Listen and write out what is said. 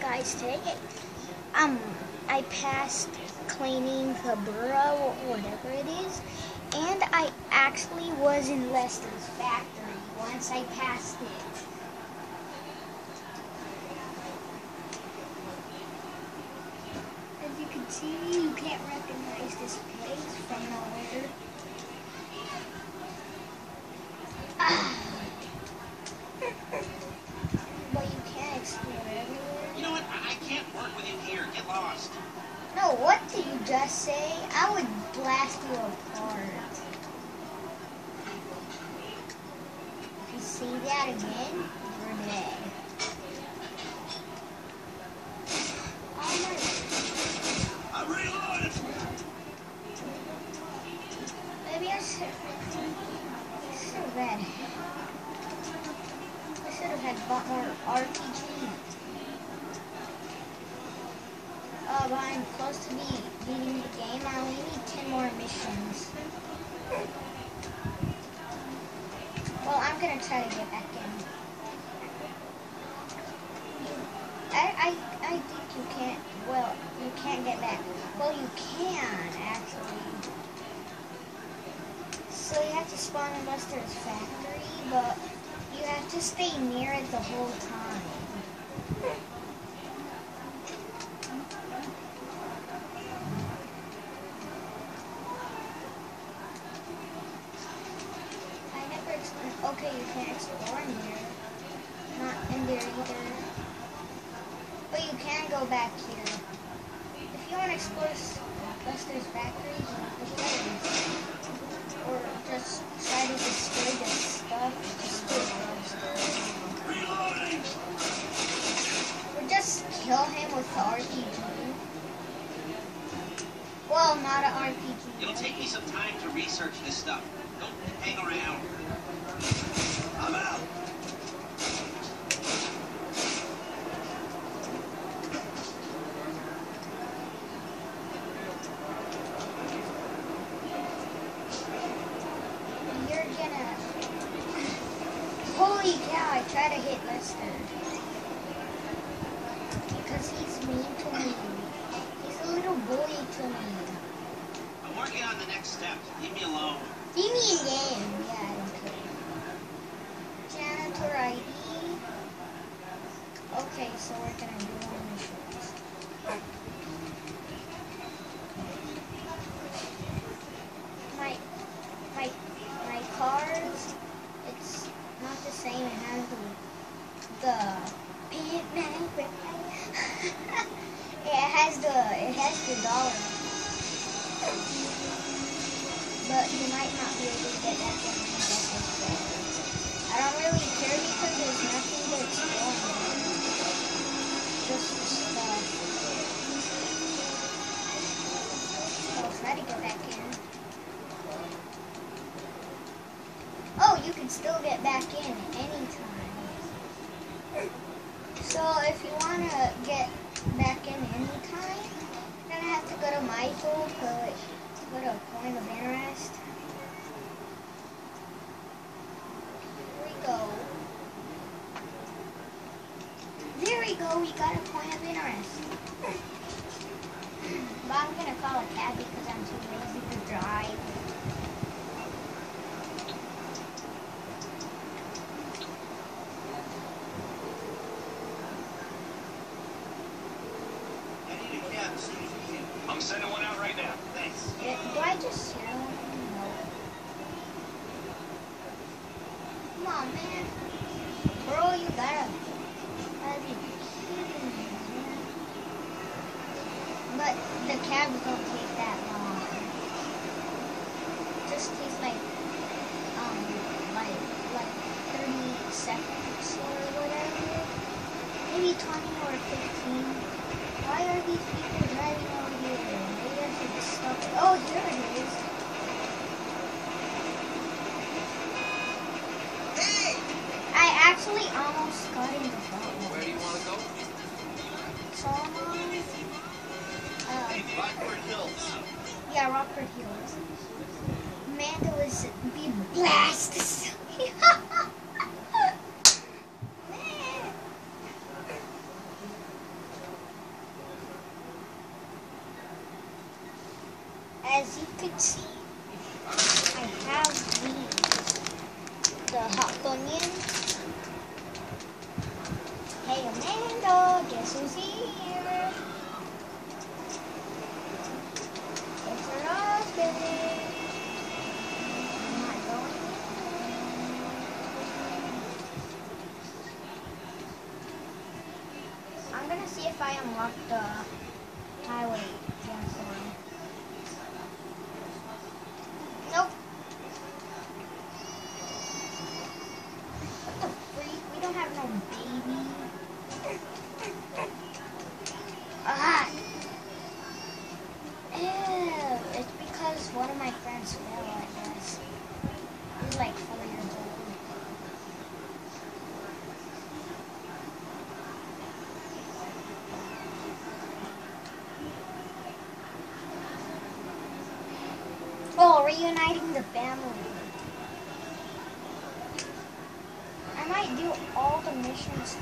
guys, today um I passed cleaning the burrow whatever it is, and I actually was in Lester's factory once I passed it. As you can see, you can't recognize this place from nowhere. Ah. but you can explore everywhere. You know what? I, I can't work with you here. Get lost. No, what did you I would blast you apart. If you see that again, you're dead. Oh. Maybe I should. I should have had. I should have had bought more RPG. Uh, but I'm close to be beating the game. I only need 10 more missions. Well, I'm gonna try to get back in. I, I, I think you can't, well, you can't get back. Well, you can, actually. So you have to spawn in Lester's factory, but you have to stay near it the whole time. Okay, you can't explore in there. Not in there either. But you can go back here. If you want to explore S- Lester's factory. Or just try to destroy the stuff. Just it Reloading. Or just kill him with the RPG. Well, not an RPG. It'll take me some time to research this stuff. Don't hang around. I'm out. You're gonna. Holy cow, I try to hit Lester. Because he's mean to me. He's a little bully to me. I'm working on the next step. Leave me alone. Leave me game. Yeah, I don't care. Janitor ID. Okay, so we're gonna do one missions. My, my, my cars, it's not the same. It has the, the Batman. it has the, it has the dollar. But you might not be able to get that unless I. Don't really care because there's nothing to explore. Just the stuff. I'll try to get back in. Oh, you can still get back in anytime. So if you want to get back in anytime, you're going to have to go to Michael, put, put a point of interest. Here we go. There we go, we got a point of interest. But I'm going to call a cab because I'm too lazy to drive. I need a cab as soon as you can. Sending one out right now. Thanks. Yeah, Do I just share one? No. Come on, man. Bro, you gotta. gotta be man. But the cabs don't take that long. Just takes like, um, like, like 30 seconds or whatever. Maybe 20 or 15. Why are these people driving over here? Maybe I should just stop it. Oh, it is. Hey! I actually almost got in the front Where do you want to go? So uh, Rockford Hills. yeah, Rockford Hills. Amanda was be blasted. Man. as you could see, I have these. Hot onion. Hey Amanda, guess who's here? It's her husband. I'm gonna see if I unlock the highway transform. Nope. What the freak? We don't have no baby. Ah! Ew. It's because one of my friends fell, I guess. He's like four years old. Oh, reuniting the family. I might do all the missions